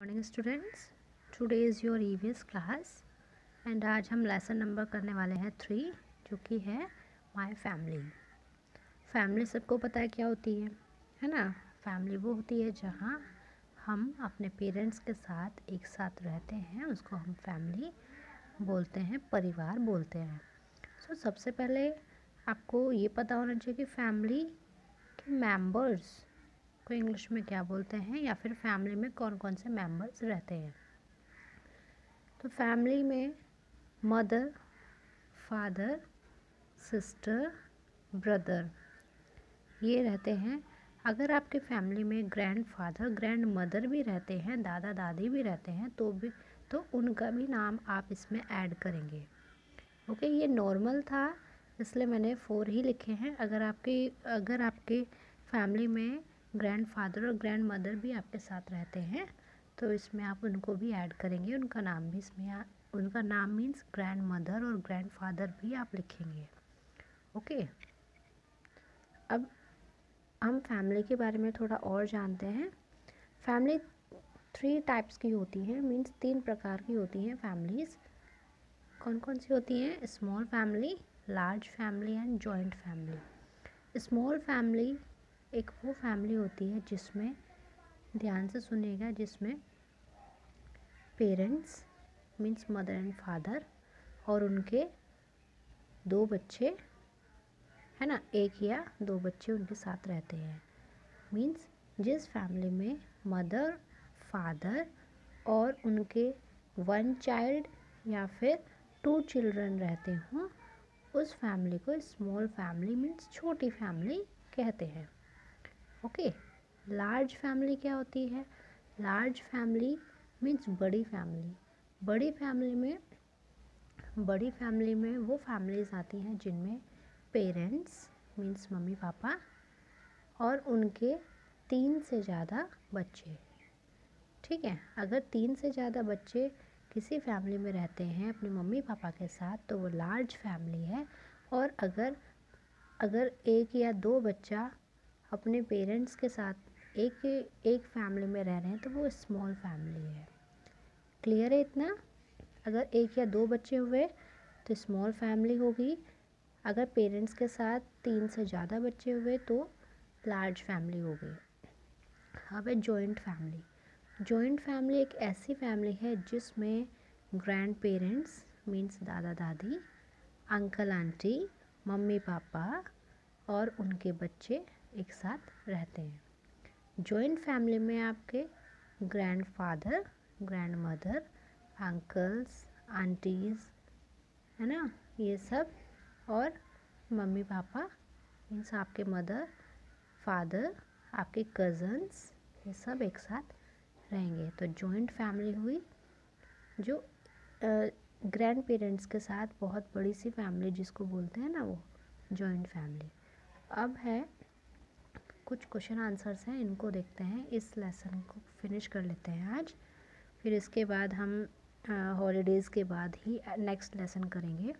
Morning students today is your EVS class and आज हम lesson number करने वाले हैं थ्री जो कि है माय फैमिली फैमिली सबको पता है क्या होती है? है ना? फैमिली वो होती है जहाँ हम अपने पेरेंट्स के साथ एक साथ रहते हैं उसको हम फैमिली बोलते हैं परिवार बोलते हैं। सो so, सबसे पहले आपको ये पता होना चाहिए कि फैमिली के मेंबर्स को इंग्लिश में क्या बोलते हैं या फिर फैमिली में कौन कौन से मेंबर्स रहते हैं? तो फैमिली में मदर फादर सिस्टर ब्रदर ये रहते हैं। अगर आपके फैमिली में ग्रैंड फादर ग्रैंड मदर भी रहते हैं, दादा, दादी भी रहते हैं तो भी तो उनका भी नाम आप इसमें ऐड करेंगे। ओके ये नॉर्मल था, इसलिए मैंने फ़ोर ही लिखे हैं। अगर आपकी, अगर आपके फैमिली में ग्रैंड फादर और ग्रैंड मदर भी आपके साथ रहते हैं तो इसमें आप उनको भी ऐड करेंगे। उनका नाम भी इसमें उनका नाम मीन्स ग्रैंड मदर और ग्रैंड फादर भी आप लिखेंगे। ओके अब हम फैमिली के बारे में थोड़ा और जानते हैं। फैमिली थ्री टाइप्स की होती है मीन्स तीन प्रकार की होती हैं फैमिलीज़ कौन कौन सी होती हैं? Small family large family and joint family small family एक वो फैमिली होती है जिसमें, ध्यान से सुनिएगा, जिसमें parents means mother and father और उनके दो बच्चे, है ना, एक या दो बच्चे उनके साथ रहते हैं। मीन्स जिस फैमिली में मदर फादर और उनके वन चाइल्ड या फिर टू चिल्ड्रन रहते हों, उस फैमिली को स्मॉल फैमिली मीन्स छोटी फैमिली कहते हैं। ओके लार्ज फैमिली क्या होती है? लार्ज फैमिली मीन्स बड़ी फैमिली बड़ी फैमिली में, बड़ी फैमिली में वो फैमिलीज़ आती हैं जिनमें पेरेंट्स मीन्स मम्मी पापा और उनके तीन से ज़्यादा बच्चे. ठीक है, अगर तीन से ज़्यादा बच्चे किसी फैमिली में रहते हैं अपने मम्मी पापा के साथ तो वो लार्ज फैमिली है और अगर अगर एक या दो बच्चा अपने पेरेंट्स के साथ एक एक फैमिली में रह रहे हैं तो वो स्मॉल फैमिली है। क्लियर है इतना? अगर एक या दो बच्चे हुए तो स्मॉल फैमिली होगी। अगर पेरेंट्स के साथ तीन से ज़्यादा बच्चे हुए तो लार्ज फैमिली होगी। अब है जॉइंट फैमिली। जॉइंट फैमिली एक ऐसी फैमिली है जिसमें ग्रैंड पेरेंट्स मीन्स दादा दादी, अंकल आंटी, मम्मी पापा और उनके बच्चे एक साथ रहते हैं। जॉइंट फैमिली में आपके grandfather grandmother uncles aunties है ना? ये सब और मम्मी पापा मीन्स आपके मदर फादर आपके कज़न्स ये सब एक साथ रहेंगे। तो जॉइंट फैमिली हुई, जो ग्रैंड पेरेंट्स के साथ बहुत बड़ी सी फैमिली जिसको बोलते हैं ना वो जॉइंट फैमिली अब है कुछ क्वेश्चन आंसर्स हैं, इनको देखते हैं, इस लेसन को फिनिश कर लेते हैं आज। फिर इसके बाद हम हॉलीडेज़ के बाद ही नेक्स्ट लेसन करेंगे।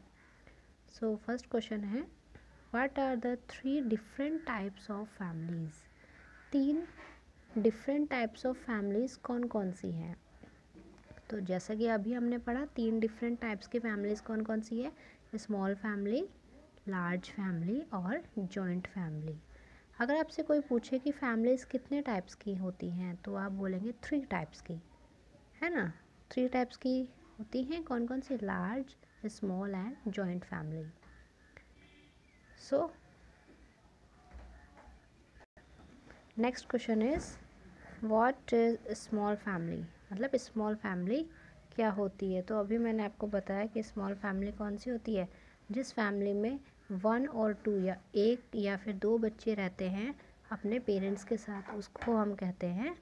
सो फ़र्स्ट क्वेश्चन है what are the three different types of families तीन डिफरेंट टाइप्स ऑफ़ फैमिलीज़ कौन कौन सी हैं? तो जैसा कि अभी हमने पढ़ा, तीन डिफरेंट टाइप्स की फैमिलीज़ कौन कौन सी है? स्मॉल फैमिली लार्ज फैमिली और जॉइंट फैमिली अगर आपसे कोई पूछे कि फैमिलीज़ कितने टाइप्स की होती हैं तो आप बोलेंगे थ्री टाइप्स की। है ना? थ्री टाइप्स की होती हैं कौन कौन सी? Large small and joint family so next question is what is small family मतलब स्मॉल फैमिली क्या होती है? तो अभी मैंने आपको बताया कि स्मॉल फैमिली कौन सी होती है। जिस फैमिली में वन और टू या एक या फिर दो बच्चे रहते हैं अपने पेरेंट्स के साथ, उसको हम कहते हैं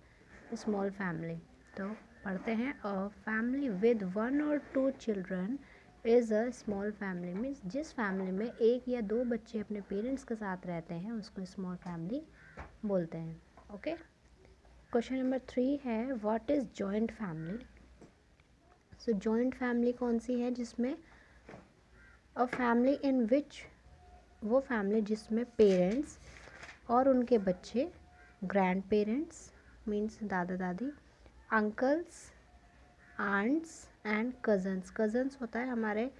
स्मॉल फैमिली तो पढ़ते हैं अ फैमिली विद वन और two children is a small family means जिस फैमिली में एक या दो बच्चे अपने पेरेंट्स के साथ रहते हैं, उसको स्मॉल फैमिली बोलते हैं. ओके क्वेश्चन नंबर थ्री है what is joint family so joint family कौन सी है जिसमें अ फैमिली इन विच वो फैमिली जिसमें पेरेंट्स और उनके बच्चे ग्रैंड पेरेंट्स मीन्स दादा दादी uncles aunts and cousins cousins होता है हमारे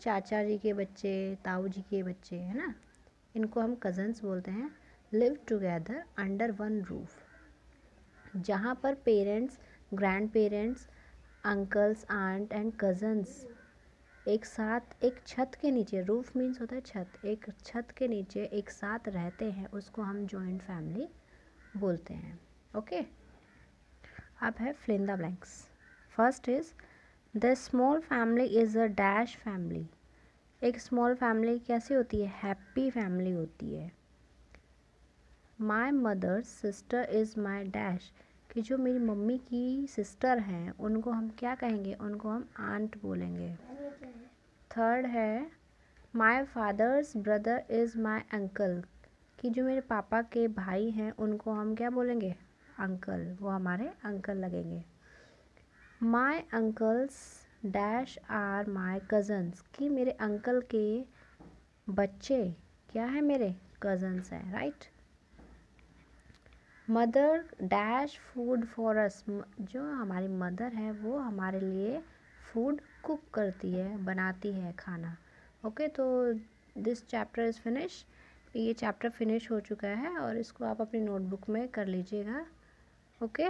चाचा जी के बच्चे, ताऊ जी के बच्चे, है ना? इनको हम कज़न्स बोलते हैं। Live together under one roof जहाँ पर parents grandparents uncles aunt and cousins एक साथ, एक छत के नीचे रूफ मीन्स होता है छत, एक छत के नीचे एक साथ रहते हैं, उसको हम जॉइंट फैमिली बोलते हैं ओके अब है fill the blanks first is the small family is a dash family एक स्मॉल फैमिली कैसी होती है? हैप्पी फैमिली होती है. My mother's sister is my dash कि जो मेरी मम्मी की सिस्टर हैं, उनको हम क्या कहेंगे? उनको हम आंट बोलेंगे। थर्ड है my father's brother is my uncle कि जो मेरे पापा के भाई हैं, उनको हम क्या बोलेंगे? अंकल वो हमारे अंकल लगेंगे। My uncles dash are my cousins कि मेरे अंकल के बच्चे क्या है मेरे? कज़न्स हैं right mother dash food for us जो हमारी मदर है, वो हमारे लिए फ़ूड कुक करती है, बनाती है खाना। ओके तो दिस चैप्टर इज़ फिनिश ये चैप्टर फिनिश हो चुका है और इसको आप अपनी नोटबुक में कर लीजिएगा। ओके